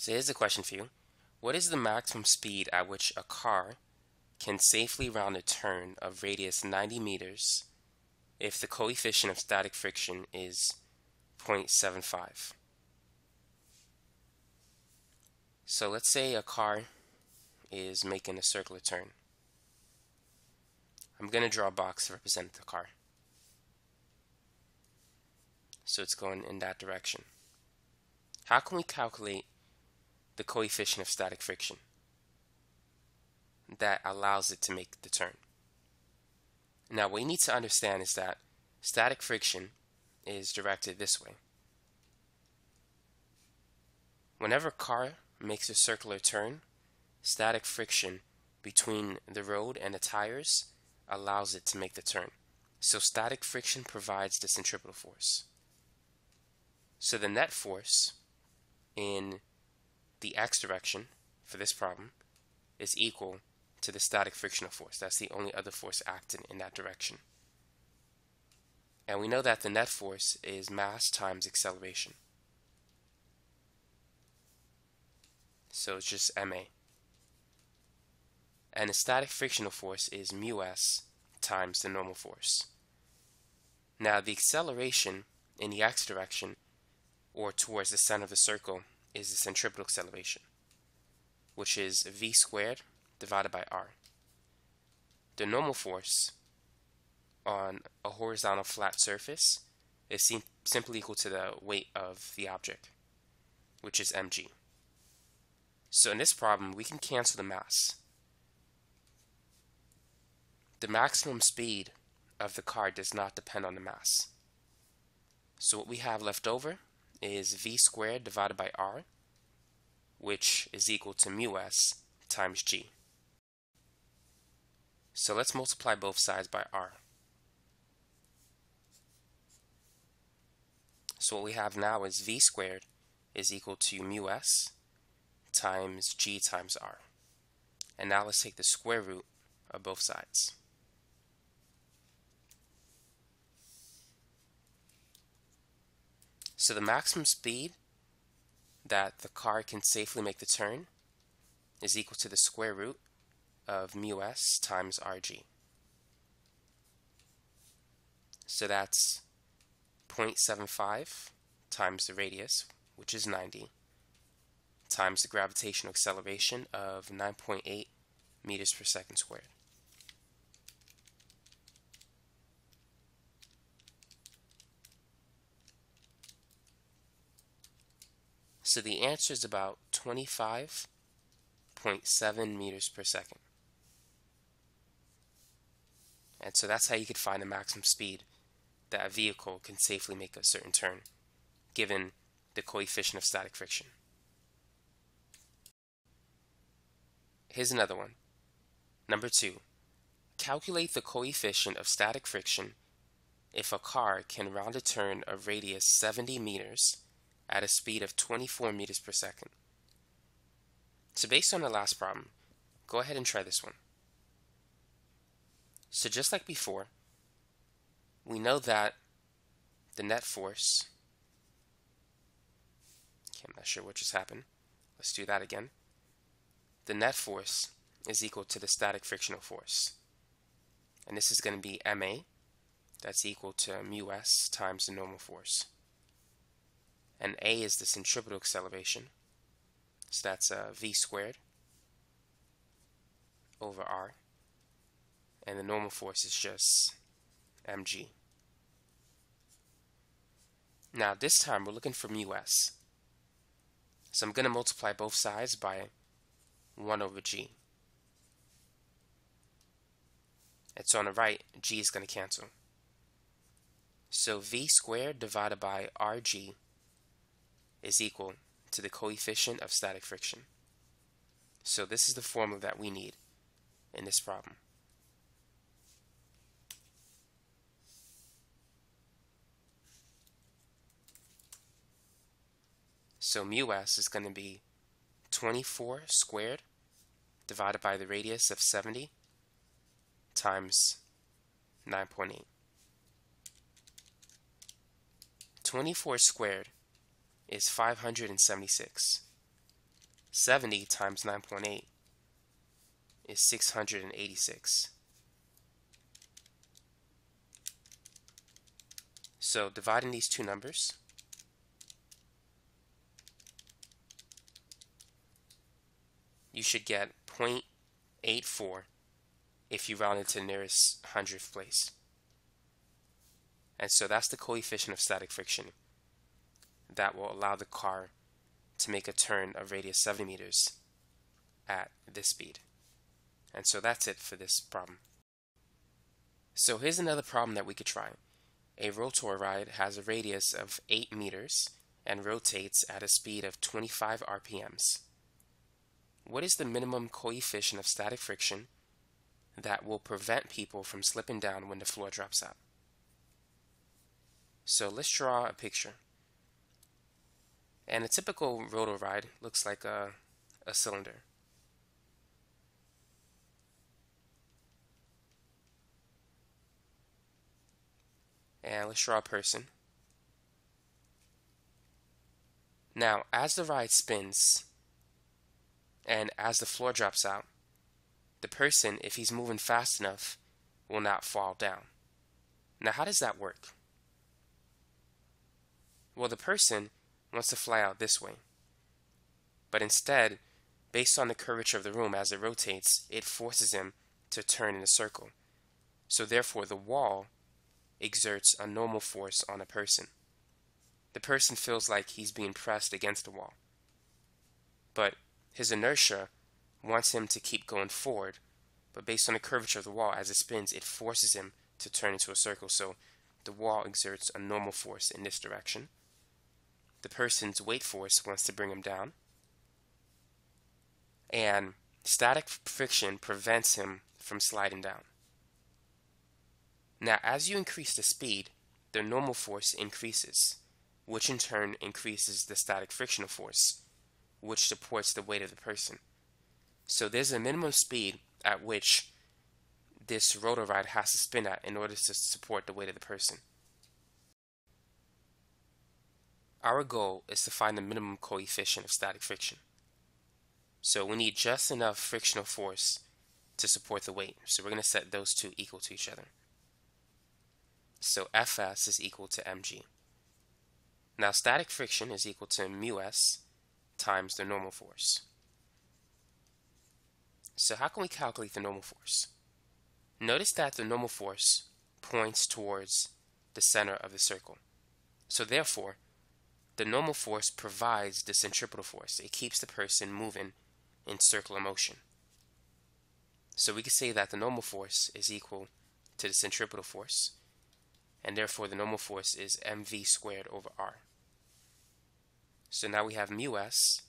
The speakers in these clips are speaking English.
So here's a question for you. What is the maximum speed at which a car can safely round a turn of radius 90 meters if the coefficient of static friction is 0.75? So let's say a car is making a circular turn. I'm going to draw a box to represent the car. So it's going in that direction. How can we calculate the coefficient of static friction that allows it to make the turn? Now what you need to understand is that static friction is directed this way. Whenever a car makes a circular turn, static friction between the road and the tires allows it to make the turn. So static friction provides the centripetal force. So the net force in the x direction for this problem is equal to the static frictional force. That's the only other force acting in that direction. And we know that the net force is mass times acceleration. So it's just ma. And the static frictional force is mu s times the normal force. Now the acceleration in the x direction or towards the center of the circle is the centripetal acceleration, which is v squared divided by r. The normal force on a horizontal flat surface is sim simply equal to the weight of the object, which is mg. So in this problem, we can cancel the mass. The maximum speed of the car does not depend on the mass. So what we have left over is v squared divided by r, which is equal to mu s times g. So let's multiply both sides by r. So what we have now is v squared is equal to mu s times g times r. And now let's take the square root of both sides. So the maximum speed that the car can safely make the turn is equal to the square root of mu s times rg. So that's 0.75 times the radius, which is 90, times the gravitational acceleration of 9.8 meters per second squared. So the answer is about 25.7 meters per second. And so that's how you could find the maximum speed that a vehicle can safely make a certain turn, given the coefficient of static friction. Here's another one. Number two, calculate the coefficient of static friction if a car can round a turn of radius 70 meters at a speed of 24 meters per second. So based on the last problem, go ahead and try this one. So just like before, we know that the net force, okay, I'm not sure what just happened. Let's do that again. The net force is equal to the static frictional force. And this is going to be ma, that's equal to mu s times the normal force and a is the centripetal acceleration. So that's uh, v squared over r. And the normal force is just mg. Now this time we're looking for mu s. So I'm going to multiply both sides by 1 over g. And so on the right, g is going to cancel. So v squared divided by rg is equal to the coefficient of static friction. So this is the formula that we need in this problem. So mu s is going to be 24 squared divided by the radius of 70 times 9.8. 24 squared is 576. 70 times 9.8 is 686. So dividing these two numbers, you should get 0.84 if you round it to the nearest hundredth place. And so that's the coefficient of static friction that will allow the car to make a turn of radius 70 meters at this speed. And so that's it for this problem. So here's another problem that we could try. A Rotor-Ride has a radius of 8 meters and rotates at a speed of 25 RPMs. What is the minimum coefficient of static friction that will prevent people from slipping down when the floor drops out? So let's draw a picture. And a typical Rotor-Ride looks like a, a cylinder. And let's draw a person. Now, as the ride spins, and as the floor drops out, the person, if he's moving fast enough, will not fall down. Now, how does that work? Well, the person wants to fly out this way. But instead, based on the curvature of the room as it rotates, it forces him to turn in a circle. So therefore, the wall exerts a normal force on a person. The person feels like he's being pressed against the wall. But his inertia wants him to keep going forward, but based on the curvature of the wall as it spins, it forces him to turn into a circle. So the wall exerts a normal force in this direction the person's weight force wants to bring him down. And static friction prevents him from sliding down. Now, as you increase the speed, the normal force increases, which in turn increases the static frictional force, which supports the weight of the person. So there's a minimum speed at which this Rotor-Ride has to spin at in order to support the weight of the person. Our goal is to find the minimum coefficient of static friction. So we need just enough frictional force to support the weight. So we're going to set those two equal to each other. So Fs is equal to mg. Now static friction is equal to mu s times the normal force. So how can we calculate the normal force? Notice that the normal force points towards the center of the circle. So therefore, the normal force provides the centripetal force. It keeps the person moving in circular motion. So we could say that the normal force is equal to the centripetal force, and therefore the normal force is mv squared over r. So now we have mu s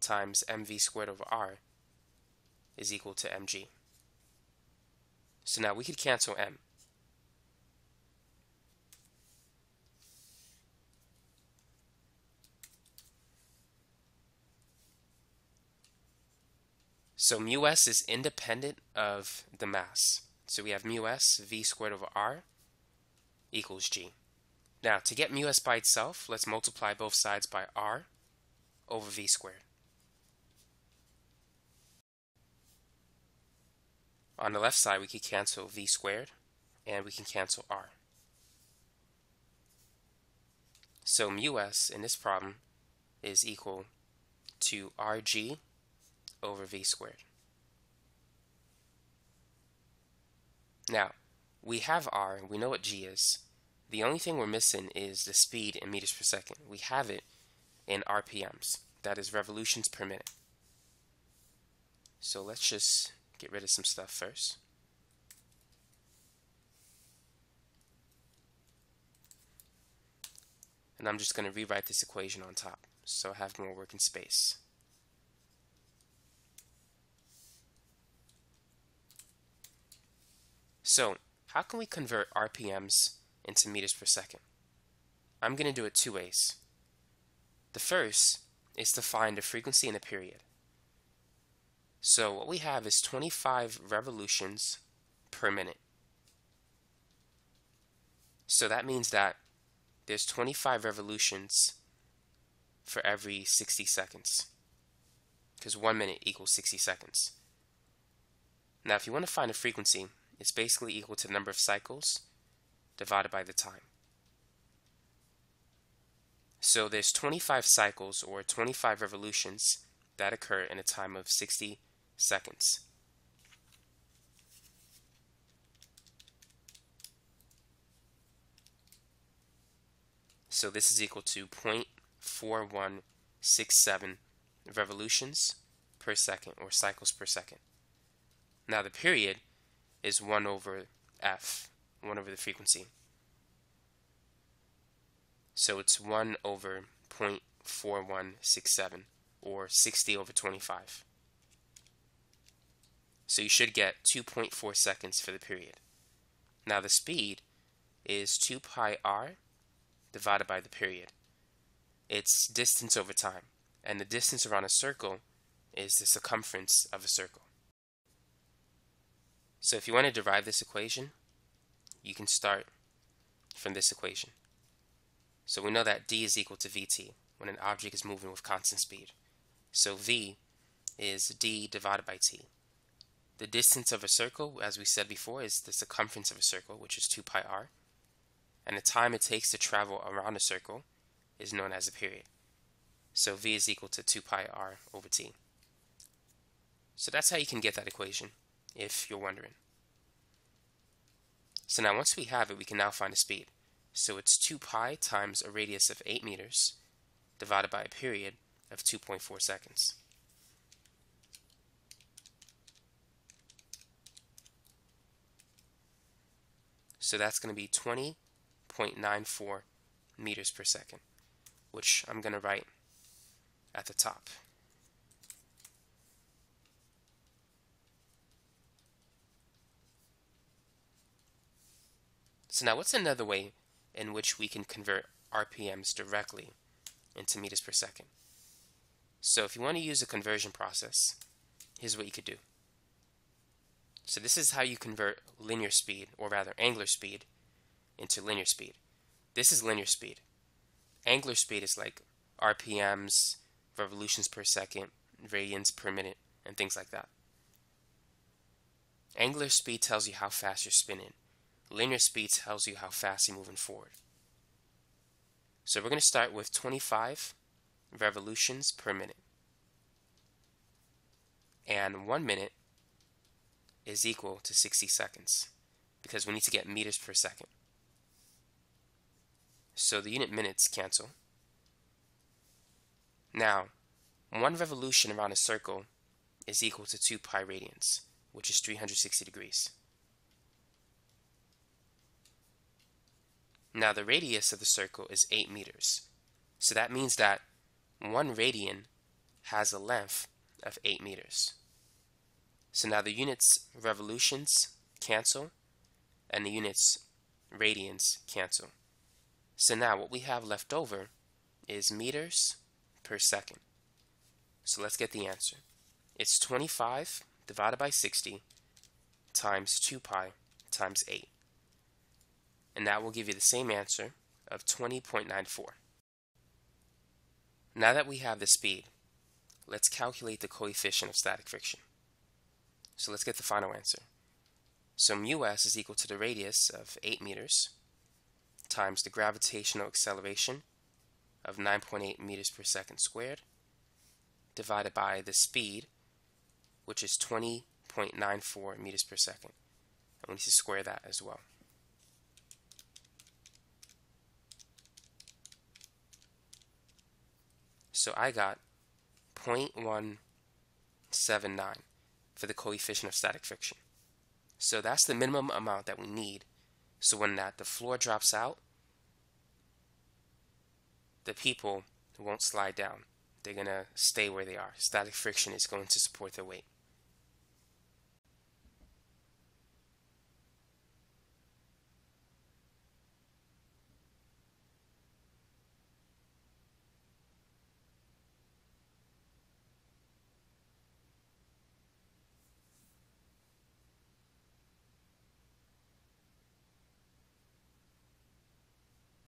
times mv squared over r is equal to mg. So now we could cancel m. So mu s is independent of the mass. So we have mu s v squared over r equals g. Now, to get mu s by itself, let's multiply both sides by r over v squared. On the left side, we can cancel v squared, and we can cancel r. So mu s in this problem is equal to rg over v squared. Now, we have r, we know what g is. The only thing we're missing is the speed in meters per second. We have it in RPMs, that is revolutions per minute. So let's just get rid of some stuff first. And I'm just going to rewrite this equation on top so I have more working space. So how can we convert RPMs into meters per second? I'm going to do it two ways. The first is to find the frequency in a period. So what we have is 25 revolutions per minute. So that means that there's 25 revolutions for every 60 seconds. because one minute equals 60 seconds. Now, if you want to find a frequency, it's basically equal to the number of cycles divided by the time. So there's 25 cycles or 25 revolutions that occur in a time of 60 seconds. So this is equal to 0.4167 revolutions per second or cycles per second. Now the period is 1 over f, 1 over the frequency. So it's 1 over 0.4167 or 60 over 25. So you should get 2.4 seconds for the period. Now the speed is 2 pi r divided by the period. It's distance over time, and the distance around a circle is the circumference of a circle. So if you want to derive this equation, you can start from this equation. So we know that d is equal to vt when an object is moving with constant speed. So v is d divided by t. The distance of a circle, as we said before, is the circumference of a circle, which is 2 pi r and the time it takes to travel around a circle is known as a period. So v is equal to 2 pi r over t. So that's how you can get that equation, if you're wondering. So now once we have it, we can now find a speed. So it's 2 pi times a radius of 8 meters divided by a period of 2.4 seconds. So that's going to be 20.94 meters per second, which I'm going to write at the top. So now what's another way in which we can convert RPMs directly into meters per second? So if you want to use a conversion process, here's what you could do. So this is how you convert linear speed, or rather angular speed, into linear speed. This is linear speed. Angular speed is like RPMs, revolutions per second, radians per minute, and things like that. Angular speed tells you how fast you're spinning. Linear speed tells you how fast you're moving forward. So we're going to start with 25 revolutions per minute. And one minute is equal to 60 seconds because we need to get meters per second. So the unit minutes cancel. Now, one revolution around a circle is equal to 2 pi radians, which is 360 degrees. Now the radius of the circle is 8 meters. So that means that one radian has a length of 8 meters. So now the units revolutions cancel and the units radians cancel. So now what we have left over is meters per second. So let's get the answer. It's 25 divided by 60 times 2 pi times 8. And that will give you the same answer of 20.94. Now that we have the speed, let's calculate the coefficient of static friction. So let's get the final answer. So mu s is equal to the radius of 8 meters times the gravitational acceleration of 9.8 meters per second squared divided by the speed, which is 20.94 meters per second. And we need to square that as well. So I got 0.179 for the coefficient of static friction. So that's the minimum amount that we need so when that the floor drops out, the people won't slide down. They're going to stay where they are. Static friction is going to support their weight.